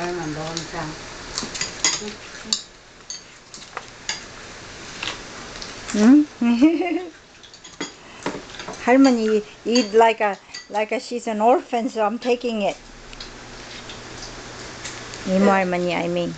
안 먹으니까. 응? Harmony eat like a like a she's an orphan, so I'm taking it. 이모 할머니, I mean.